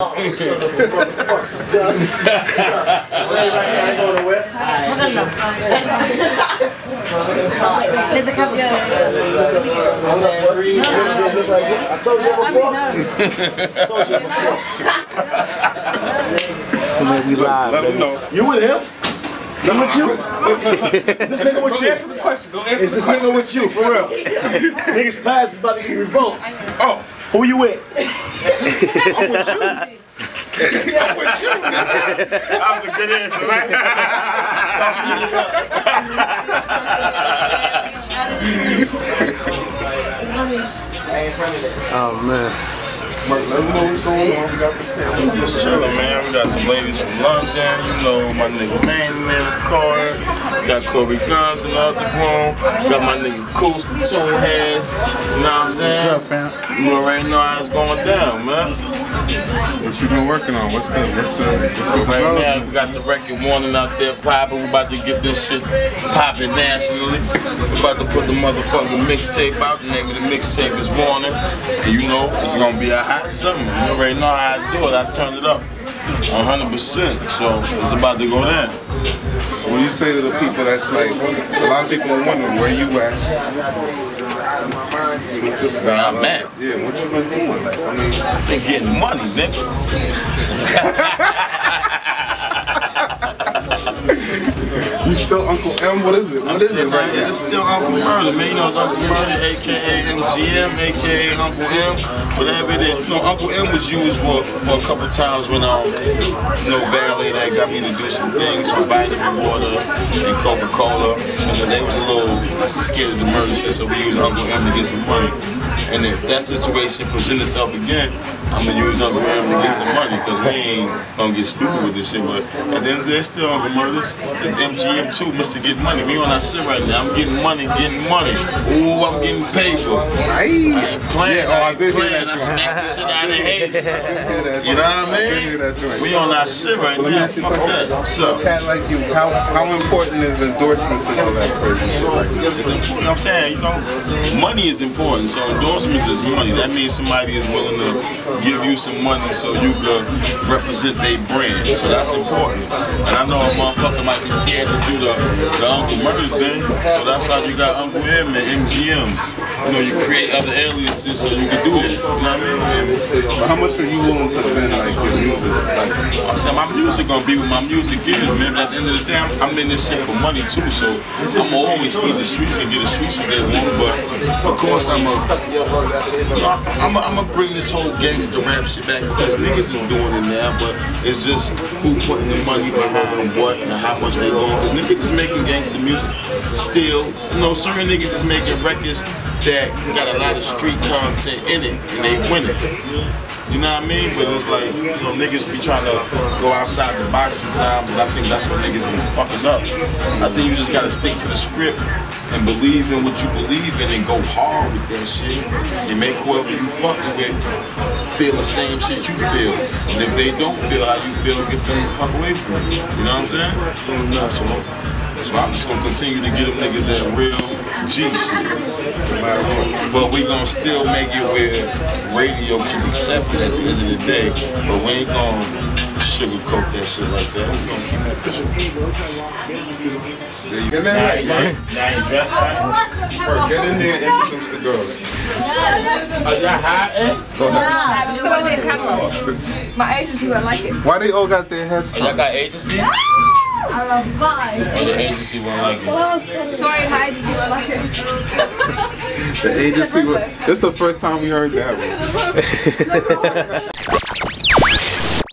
Let the cup go. I told you before. So man, we live. Let them know. You with him? I'm with you. Is this nigga with you? Is this nigga with you? For real? Niggas past is about to get revoked. Oh, Who you with? I'm with you. I'm with you. That was a good answer, Oh man. Let them know what's going on. We got the camera. Just chilling, man. We got some ladies from London. You know, my nigga Manny Man Car. Got Cory Gunz in the other room. Got my nigga Coast the Two Heads. You know what I'm saying? What's up, fam? You already know how it's going down, man. What you been working on? What's the what's the what's the Right now, we got the record warning out there popping. We about to get this shit popping nationally. We about to put the motherfucking mixtape out. The name of the mixtape is Warning. You know, it's gonna be a hot summer. You already know how I do it. I turn it up 100%. So it's about to go down. When you say to the people that's like, a lot of people wonder where you at. Where I'm at. Yeah, what you been doing? I mean, Been getting money, nigga. you still Uncle M? What is it? What is it right It's still Uncle Murda, man. You know, it's Uncle Murda, aka MGM, aka Uncle M, whatever it is. You know, Uncle M was used for, for a couple times when um, you know, Valley that got me to do some things for vitamin water and Coca Cola. And they was a little scared of the murder shit, so we used Uncle M to get some money. And if that situation presents itself again, I'm gonna use Uncle M to get some money because we ain't gonna get stupid with this shit. But at the end of the day, still Uncle Murdas. It's MGM too, Mr. Get Money. We on our shit right now. I'm getting money, getting money. Ooh, I'm getting paper. I ain't playing. Yeah, oh, I ain't playing. I smack the shit out of hate. You know what I joint. did hear that mean? We on our shit right now. ask you a Fuck that. What's up? cat like you, how how important is endorsements and all that crazy shit like? It's important. You know what I'm saying, you know, money is important. So endorsements is money. That means somebody is willing to give you some money so you can represent their brand. So that's important. And I know a motherfucker might be scared to do the, the Uncle Murda thing. So that's why you got Uncle M and MGM. You know, you create other aliases so you can do that. You know what I mean? How much are you willing to spend like music? I'm saying my music gonna be what my music is, man. But at the end of the day, I'm, in this shit for money too. So I'm always feed the streets and get the streets what they want. But of course, I'm a, you know, I'm a, I'm gonna bring this whole gangster rap shit back because niggas is doing it now. But it's just who putting the money behind what and how much they going. Because niggas is making gangster music still. You know, certain niggas is making records that got a lot of street content in it and they win it. You know what I mean? But it's like, you know, niggas be trying to go outside the box sometimes, and I think that's what niggas be fucking up. I think you just gotta stick to the script and believe in what you believe in and go hard with that shit. And make whoever you fucking with feel the same shit you feel. And if they don't feel how you feel, get them the fuck away from you. You know what I'm saying? Mm, no, so, so I'm just gonna continue to get them niggas that real G shit. No matter what. But we gonna still make it where radio can accept it at the end of the day. But we ain't gonna sugarcoat that shit like that. We gonna keep it official. there you get in there, man. Now you dressed right. Get in there and introduce the girls. Are y'all high, eh? Go ahead. Just go ahead, come My agency will like it. Why they all got their heads Y'all got agency? I love vibe. Or the agency won't like it? Sorry, my agency will like it. The agency. was- This is the first time we heard that one.